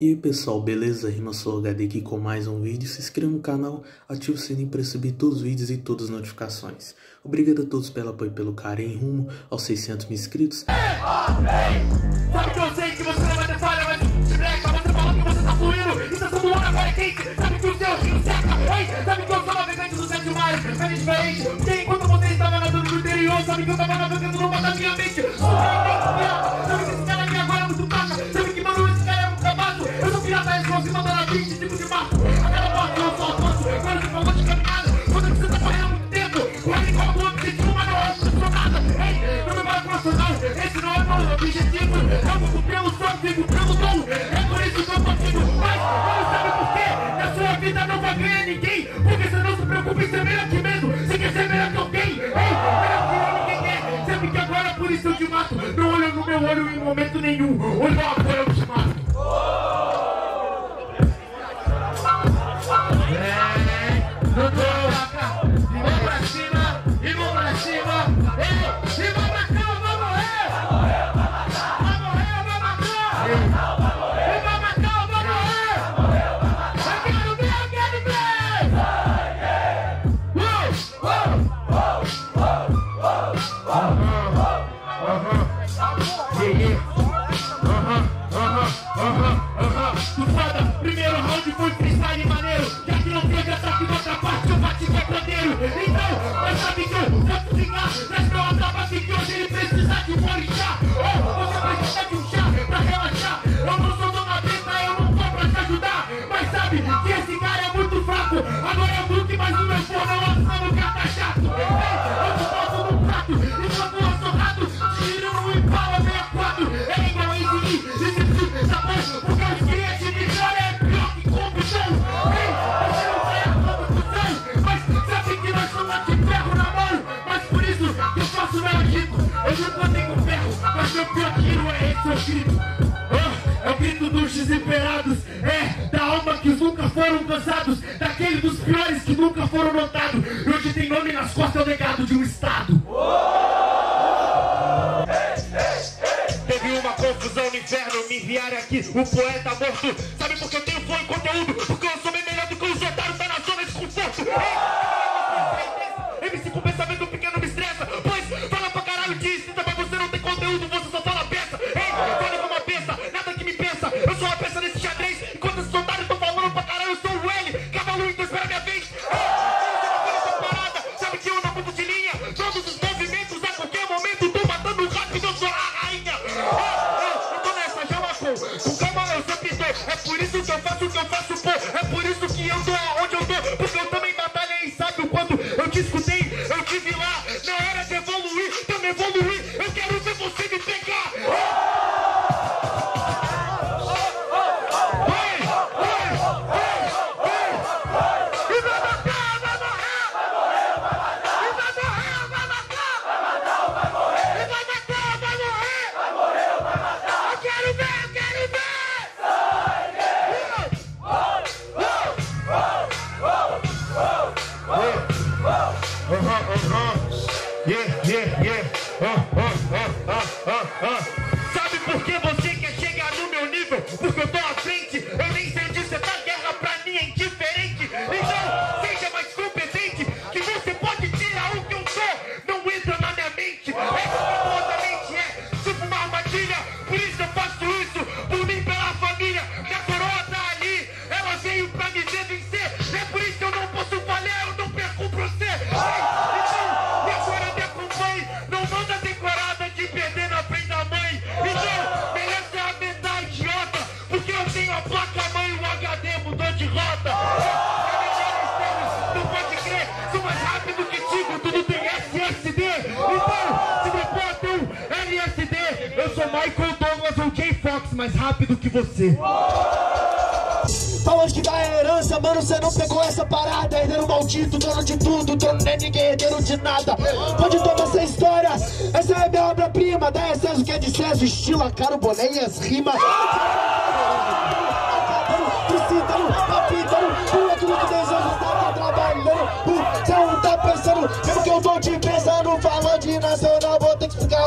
E aí pessoal, beleza? Rima Sou HD aqui com mais um vídeo. Se inscreva no canal, ative o sininho para receber todos os vídeos e todas as notificações. Obrigado a todos pelo apoio e pelo carinho rumo aos 600 mil inscritos. Sabe que eu sei que você vai ter falha, mas breca, você que você tá fluindo, e tá é quente, sabe que o seu sabe que eu sou navegante do sete mares, diferente, porque enquanto você estava nadando interior, sabe que eu no da minha mente, surpreendente, não meu objetivo, eu vou pelo som, vivo pelo dom, é por isso que eu consigo, mas não sabe por quê, na sua vida não vai ganhar ninguém, porque você não se preocupa em ser melhor que mesmo, você quer ser melhor que alguém, ei, melhor que ninguém é, sabe que agora por isso eu te mato, não olha no meu olho em momento nenhum, olha agito. Eu tenho ferro, mas meu pior tiro é esse, eu grito. Oh, é o grito dos desesperados, é da alma que nunca foram cansados, daquele dos piores que nunca foram notados. E hoje tem nome nas costas, é o legado de um estado. Teve uma confusão no inferno, me enviaram aqui o poeta morto. Sabe por que eu tenho flow e conteúdo? Porque eu sou bem melhor do que os otários, tá na zona de conforto. Eu sou Michael Douglas ou Jay Fox, mais rápido que você. Onde que dá herança, mano, cê não pegou essa parada. Herdeiro maldito, dono de tudo, dono é ninguém, herdeiro de nada. Pode tomar essa história, essa é minha obra-prima Dá excesso que é de César, estilo, a cara, o boné e as rimas. Precitando, apitando, pula tudo que deseja, tá trabalhando. Cê não tá pensando, mesmo que eu tô te pensando Falando de nacional,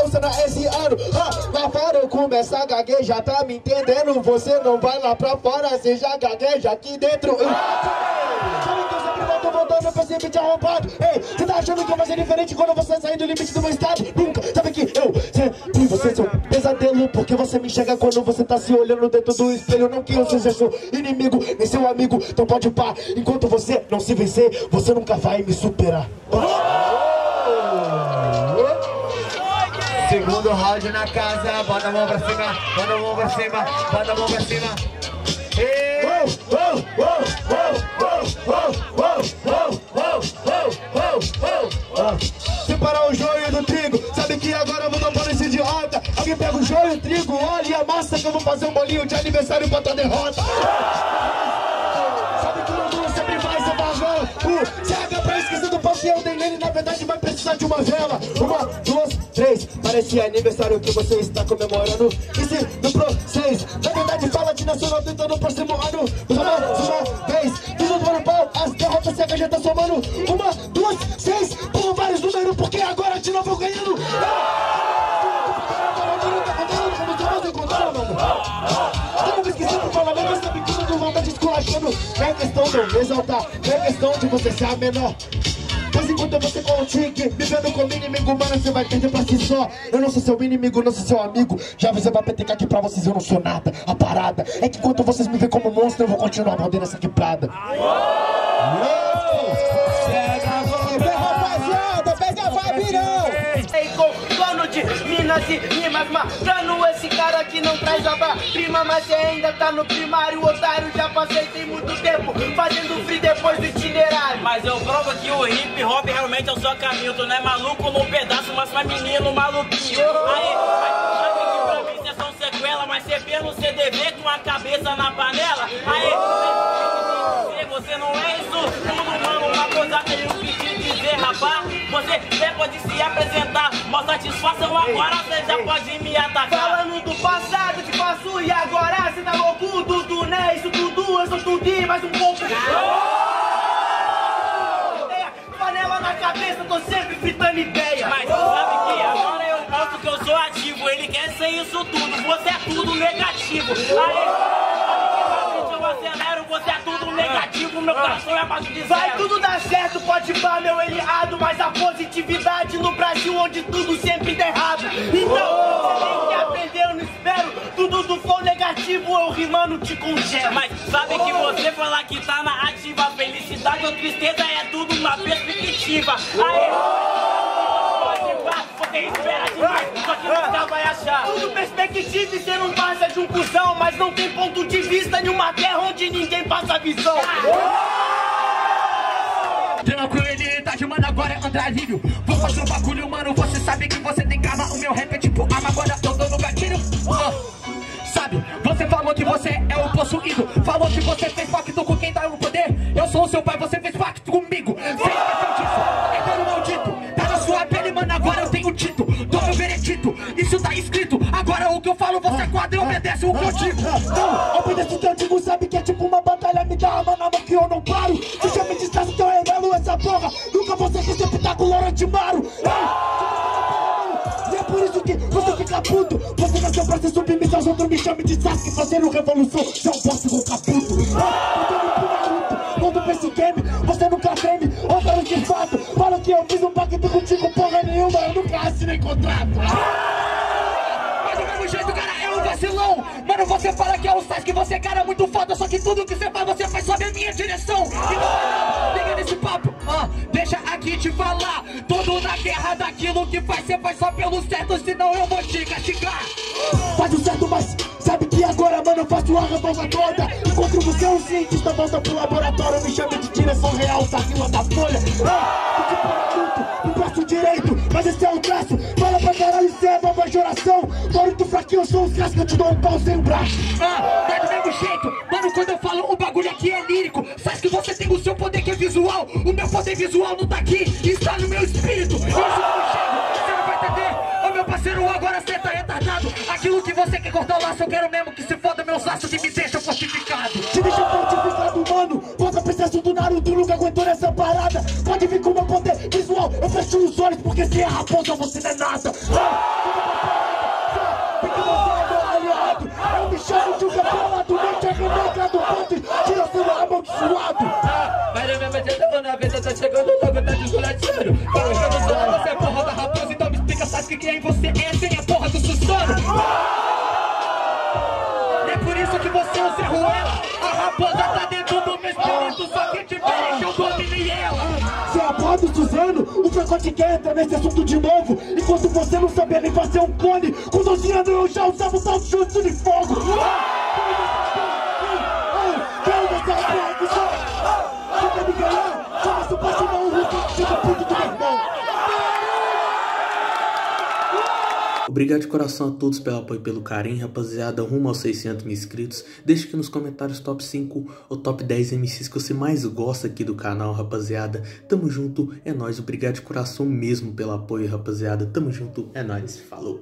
ficar usando esse ano. Ah, Lá fora eu começo a gaguejar, tá me entendendo? Você não vai lá pra fora, você já gagueja aqui dentro. Sabe que eu sempre volto voltando pra esse beat arrombado. Ei, você tá achando que eu vou ser diferente quando você sair do limite do meu estado? Nunca, sabe que eu sempre você seu pesadelo Porque você me enxerga quando você tá se olhando dentro do espelho. Não que eu seja seu inimigo, nem seu amigo. Então pode pá, enquanto você não se vencer Você nunca vai me superar Segundo round na casa, bota a mão pra cima, bota a mão pra cima, bota a mão pra cima. Separar o joio do trigo, sabe que agora eu vou dar esse idiota Alguém pega o joio, o trigo, óleo e a massa Que eu vou fazer um bolinho de aniversário pra tua derrota nele Na verdade vai precisar de uma vela. Uma, duas, três. Parece aniversário que você está comemorando. E se no pro Na verdade fala de nacional tentando o próximo ano. Uma, uma vez Tudo do ano pau, as derrotas CH já tá somando. Uma, duas, seis Por vários números porque agora de novo eu ganhando. Desculachando Não é questão de me exaltar, não é questão de você ser a menor Mas enquanto você com o tique, vivendo como inimigo, mano, você vai perder pra si só. Eu não sou seu inimigo, não sou seu amigo. Já você vai petecar aqui pra vocês, eu não sou nada. A parada é que enquanto vocês me veem como monstro, eu vou continuar mordendo essa quebrada. Rapaziada, Minas e rimas matando esse cara que não traz a prima Mas você ainda tá no primário, otário Já passei tem muito tempo fazendo free depois do itinerário. Mas eu provo que o hip hop realmente é o seu caminho Tu não é maluco num pedaço, mas é menino maluquinho. Aí, sabe que pra mim cê são sequela Mas cê vê no CDV com a cabeça na panela. Aí, você não é isso. Tudo, mano Uma coisa que eu quis te dizer, rapaz Você até pode se apresentar. Mó satisfação agora, cê já pode me atacar. Falando do passado, te faço e agora Cê tá louco, Dudu, né? Isso tudo, eu sou tudo e mais um pouco. É, panela na cabeça, tô sempre fritando ideia. Mas sabe que agora eu mostro que eu sou ativo. Ele quer ser isso tudo, você é tudo negativo. Aí, eu acelero, você é tudo Meu coração é abaixo de zero. Vai tudo dar certo, pode pá, meu eliado Mas a positividade no Brasil onde tudo sempre dá errado. Então, você tem que aprender, eu não espero. Tudo do flow negativo, eu rimando te congelo. Mas sabe que você falar que tá na ativa Felicidade ou tristeza é tudo uma perspectiva. Aê! Você espera Só que vai achar Tudo perspectiva e cê não passa de um cuzão Mas não tem ponto de vista em uma terra onde ninguém passa visão. Tranquilidade, mano, agora é Andralhinho Vou fazer um bagulho, mano, você sabe que você tem calma O meu rap é tipo arma, agora eu tô no gatilho. Ah, Sabe, você falou que você é o possuído. Falou que você fez pacto com obedece o que eu digo Não, obedece o que eu digo, sabe que é tipo uma batalha Me dá a mão na mão que eu não paro. Se já me distraço que eu revelo essa porra Nunca vou ser que Laura de Maro E é por isso que você fica puto Você nasceu pra ser submissa aos outros Me chame de Sasuke fazendo revolução Já um boss com caputo Quando pra esse game, você nunca treme Otário de fato, fala que eu fiz um pacto contigo Porra nenhuma, eu nunca assinei contrato mesmo jeito, cara, é um vacilão. Mano, você fala que é o Sasuke, você é cara muito foda Só que tudo que você faz, você faz sob a minha direção. Então, liga nesse papo, ah, deixa aqui te falar. Todo na guerra daquilo que faz, você faz só pelo certo Senão eu vou te castigar. Faz o certo, mas sabe que agora, mano, eu faço a revolta toda. Encontro você um cientista, volta pro laboratório Me chama de direção real, tá fila da folha. Ah, que produto, no braço direito Mas esse é o traço, fala pra caralho, voz de oração. Tu fraquinho, eu sou os caras que eu te dou um pau sem um braço. Ah, é do mesmo jeito. Mano, quando eu falo o bagulho aqui é lírico. Sabe que você tem o seu poder que é visual. O meu poder visual não tá aqui, está no meu espírito. Isso não chega, você não vai entender. Ô meu parceiro, agora cê tá retardado. Aquilo que você quer cortar o laço Eu quero mesmo que se foda meus laços Que me deixam fortificado. Te deixa fortificado, mano. Pro excesso do Naruto, nunca aguentou nessa parada. Pode vir com uma fecha os olhos, porque sem a raposa você não é nada. Porque você é meu aliado. Eu me chamo de um capelado, nem te arreneca do ponte, tira seu amaldiçoado. Mas eu mesmo adiantando na vida, tá chegando logo, tá desgulateando. Colocando só você é porra da raposa, então me explica, sabe que quem você é sem a porra do Susano. É por isso que você é o Zé Ruela. A raposa tá dentro do meu espírito, só que diferente eu dominei ela. Se é a porra do Suzano, o Francote quer entrar nesse assunto de novo. Enquanto você não sabia nem fazer um clone, com 12 anos eu já usava o tal chute de fogo. Pai, senão o Hulk fica puto do meu irmão. Obrigado de coração a todos pelo apoio e pelo carinho, rapaziada. Rumo aos 600 mil inscritos. Deixe aqui nos comentários top 5 ou top 10 MCs que você mais gosta aqui do canal, rapaziada. Tamo junto, é nóis. Obrigado de coração mesmo pelo apoio, rapaziada. Tamo junto, é nóis. Falou.